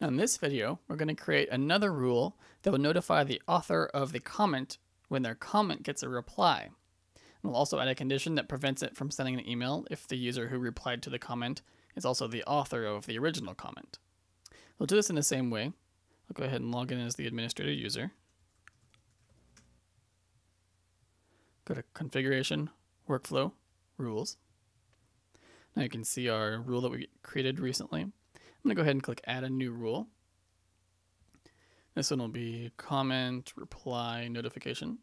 Now in this video, we're going to create another rule that will notify the author of the comment when their comment gets a reply. We'll also add a condition that prevents it from sending an email if the user who replied to the comment is also the author of the original comment. We'll do this in the same way. I'll go ahead and log in as the administrator user. Go to Configuration, Workflow, Rules. Now you can see our rule that we created recently. I'm going to go ahead and click Add a New Rule. This one will be Comment, Reply, Notification.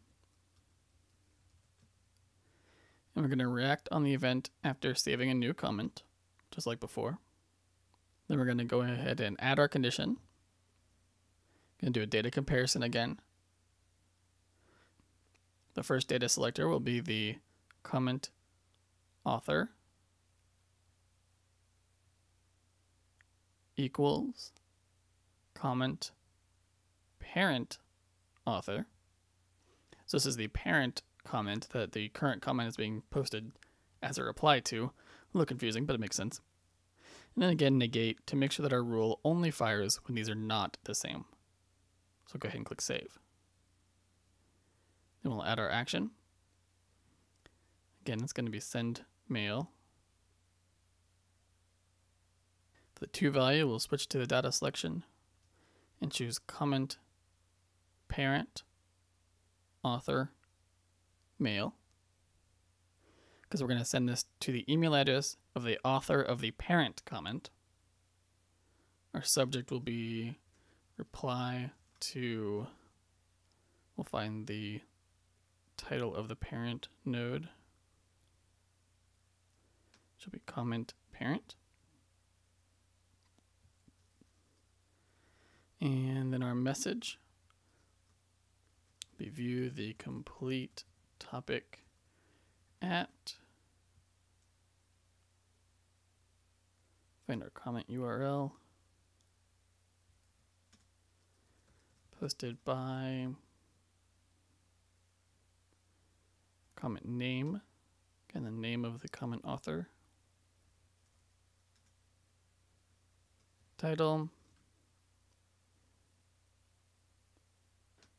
And we're going to react on the event after saving a new comment, just like before. Then we're going to go ahead and add our condition. Going to do a data comparison again. The first data selector will be the comment author equals comment parent author. So this is the parent comment that the current comment is being posted as a reply to. A little confusing, but it makes sense. And then again, negate to make sure that our rule only fires when these are not the same. So go ahead and click Save. Then we'll add our action. Again, it's going to be send mail. The to value, we'll switch to the data selection and choose comment parent author mail because we're going to send this to the email address of the author of the parent comment. Our subject will be reply to, we'll find the title of the parent node. Should be comment parent. And then our message. Be view the complete topic at find our comment URL posted by comment name and the name of the comment author. Title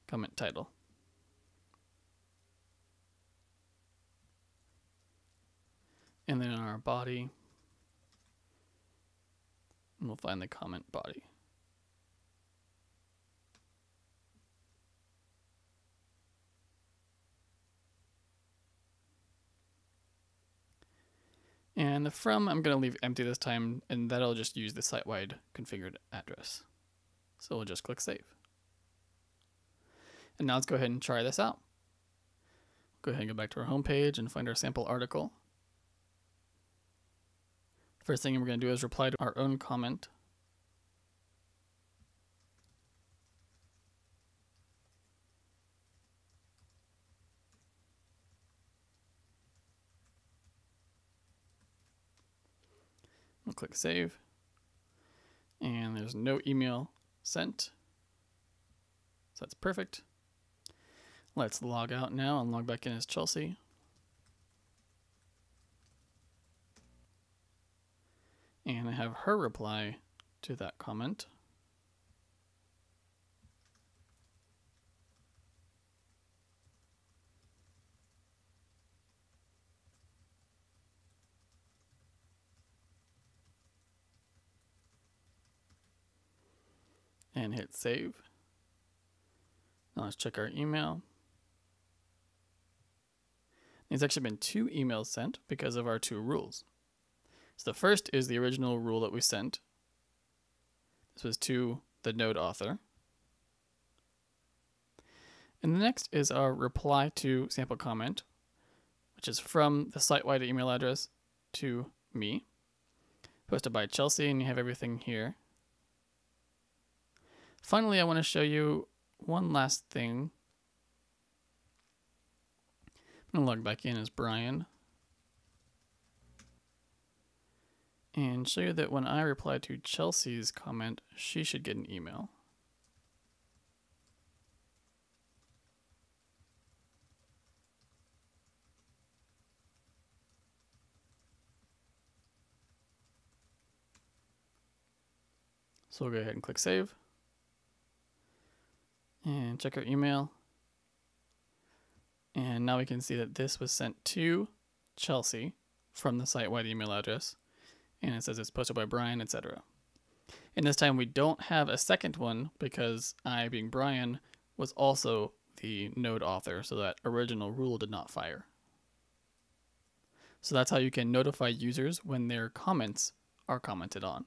comment title and then in our body we'll find the comment body And the from I'm going to leave empty this time, and that'll just use the site-wide configured address. So we'll just click save. And now let's go ahead and try this out. Go ahead and go back to our home page and find our sample article. First thing we're going to do is reply to our own comment. We'll click save. And there's no email sent. So that's perfect. Let's log out now and log back in as Chelsea. And I have her reply to that comment. and hit save. Now let's check our email. There's actually been two emails sent because of our two rules. So the first is the original rule that we sent. This was to the node author. And the next is our reply to sample comment, which is from the site-wide email address to me, posted by Chelsea, and you have everything here. Finally, I want to show you one last thing. I'm going to log back in as Brian. And show you that when I reply to Chelsea's comment, she should get an email. So we'll go ahead and click save. And check our email. Now we can see that this was sent to Chelsea from the site-wide email address. And it says it's posted by Brian, etc. And this time we don't have a second one because I, being Brian, was also the node author, so that original rule did not fire. So that's how you can notify users when their comments are commented on.